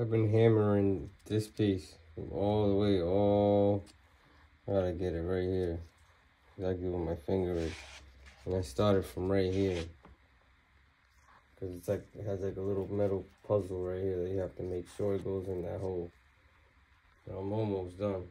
I've been hammering this piece all the way, all, I gotta get it right here. Exactly where my finger is. And I started from right here. Cause it's like, it has like a little metal puzzle right here that you have to make sure it goes in that hole. I'm almost done.